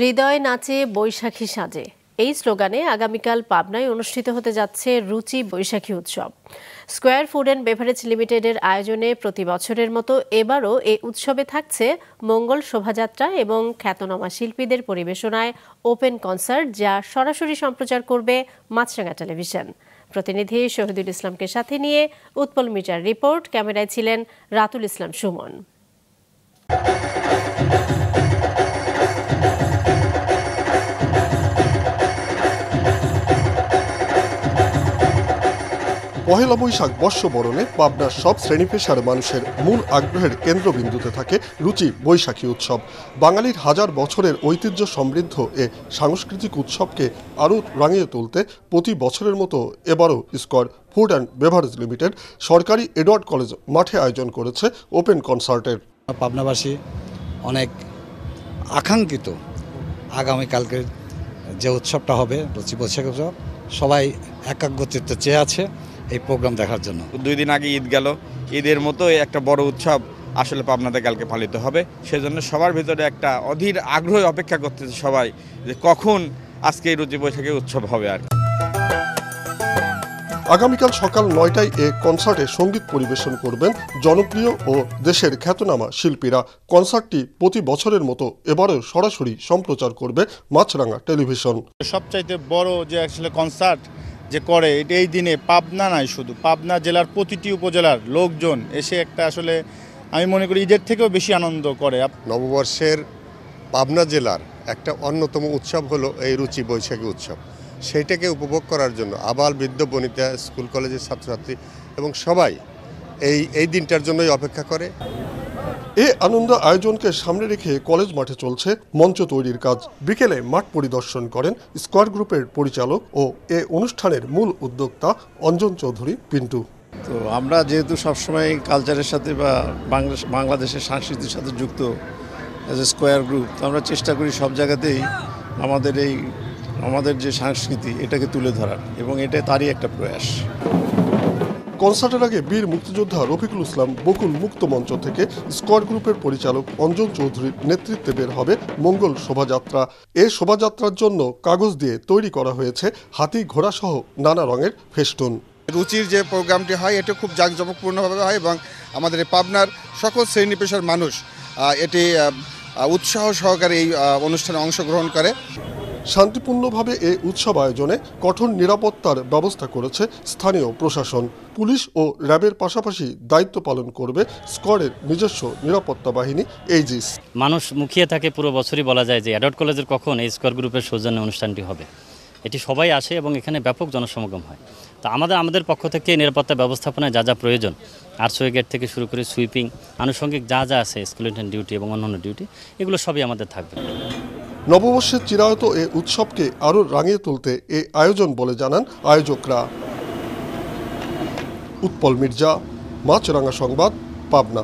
হৃদয় নাচে বৈশাখী সাজে। এই স্লোগানে আগামীকাল পাবনায় অনুষ্ঠিত হতে যাচ্ছে রুচি বৈশাখী উৎসব। স্কোয়ার ফুড অ্যান্ড বেভারেজ লিমিটেডের আয়োজনে প্রতি বছরের মতো এবারও এই উৎসবে থাকছে মঙ্গল শোভাযাত্রা এবং খ্যাতনামা শিল্পীদের পরিবেশনায় ওপেন কনসার্ট, যা সরাসরি সম্প্রচার করবে মাছরাঙা টেলিভিশন। প্রতিনিধি শহীদুল ইসলামকে সাথে নিয়ে উৎপল মির্জার রিপোর্ট। ক্যামেরায় ছিলেন রাতুল ইসলাম সুমন। পহেলা বৈশাখ বর্ষবরণে পাবনার সব শ্রেণি পেশার মানুষের মূল আগ্রহের কেন্দ্রবিন্দুতে থাকে রুচি বৈশাখী উৎসব। বাঙালির হাজার বছরের ঐতিহ্য সমৃদ্ধ এ সাংস্কৃতিক উৎসবকে আরও রাঙিয়ে তুলতে প্রতি বছরের মতো এবারও square food and beverage limited, সরকারি এডওয়ার্ড কলেজ মাঠে আয়োজন করেছে ওপেন কনসার্টের। পাবনাবাসী অনেক আকাঙ্ক্ষিত আগামীকালকের যে উৎসবটা হবে, রুচি বৈশাখ উৎসব, সবাই একাগ্রচিত্তে চেয়ে আছে। এই প্রোগ্রাম দেখার জন্য। দুই দিন আগে ঈদ গেল। ঈদের মতো একটা বড় উৎসব আসলে পাবনাতে কালকে পালিত হবে। সেজন্য সবার ভিতরে একটা অধীর আগ্রহ অপেক্ষা করতেছে সবাই যে কখন আজকে এই রুচি বৈশাখী উৎসব হবে আর আগামীকাল সকাল নয়টায় এ কনসার্টে সংগীত পরিবেশন করবেন জনপ্রিয় ও দেশের খ্যাতনামা শিল্পীরা। কনসার্টটি প্রতি বছরের মতো এবারেও সরাসরি সম্প্রচার করবে মাছরাঙা টেলিভিশন। সবচাইতে বড় যে আসলে কনসার্ট যে করে, এটা এই দিনে পাবনা নাই শুধু, পাবনা জেলার প্রতিটি উপজেলার লোকজন এসে একটা আসলে, আমি মনে করি ঈদের থেকেও বেশি আনন্দ করে। নববর্ষের পাবনা জেলার একটা অন্যতম উৎসব হলো এই রুচি বৈশাখী উৎসব। সেইটাকে উপভোগ করার জন্য আবাল বৃদ্ধ বনিতা স্কুল কলেজের ছাত্রছাত্রী এবং সবাই এই এই দিনটার জন্যই অপেক্ষা করে। এ আনন্দ আয়োজনকে সামনে রেখে কলেজ মাঠে চলছে মঞ্চ তৈরির কাজ। বিকেলে মাঠ পরিদর্শন করেন স্কোয়ার গ্রুপের পরিচালক ও এ অনুষ্ঠানের মূল উদ্যোক্তা অঞ্জন চৌধুরী পিন্টু। তো আমরা যেহেতু সবসময় কালচারের সাথে বা বাংলা বাংলাদেশের সংস্কৃতির সাথে যুক্ত অ্যাজ এ স্কোয়ার গ্রুপ তো আমরা চেষ্টা করি সব জায়গাতেই আমাদের এই, আমাদের যে সংস্কৃতি, এটাকে তুলে ধরার এবং এটা তারই একটা প্রয়াস। কনসার্টের আগে বীর মুক্তিযোদ্ধা রফিকুল ইসলাম বকুল মুক্ত মঞ্চ থেকে স্কোয়ার গ্রুপের পরিচালক অঞ্জন চৌধুরীর নেতৃত্বে বের হবে মঙ্গল শোভাযাত্রা। এ শোভাযাত্রার জন্য কাগজ দিয়ে তৈরি করা হয়েছে হাতি ঘোড়া সহ নানা রঙের ফেস্টুন। রুচির যে প্রোগ্রামটি হয়, এটি খুব জাঁকজমকপূর্ণভাবে হয় এবং আমাদের পাবনার সকল শ্রেণি পেশার মানুষ এটি উৎসাহ সহকারে এই অনুষ্ঠানে অংশগ্রহণ করে। শান্তিপূর্ণভাবে এ উৎসব আয়োজনে কঠোর নিরাপত্তার ব্যবস্থা করেছে স্থানীয় প্রশাসন। পুলিশ ও র্যাবের পাশাপাশি দায়িত্ব পালন করবে স্কোয়ারের নিজস্ব নিরাপত্তা বাহিনী এইজিস মানুষ মুখিয়ে থাকে পুরো বছরই বলা যায় যে অ্যাডল্ট কলেজের কখন এই স্কোয়ার গ্রুপের সৌজন্য অনুষ্ঠানটি হবে। এটি সবাই আসে এবং এখানে ব্যাপক জনসমাগম হয়। তো আমাদের আমাদের পক্ষ থেকে নিরাপত্তা ব্যবস্থাপনায় যা যা প্রয়োজন আরসোয়ে গেট থেকে শুরু করে সুইপিং, আনুষঙ্গিক যা যা আছে স্কুলেন্টেন ডিউটি এবং অন্যান্য ডিউটি, এগুলো সবই আমাদের থাকবে। নববর্ষের চিরায়ত এ উৎসবকে আরও রাঙিয়ে তুলতে এ আয়োজন বলে জানান আয়োজকরা। উৎপল মির্জা, মাছরাঙা সংবাদ, পাবনা।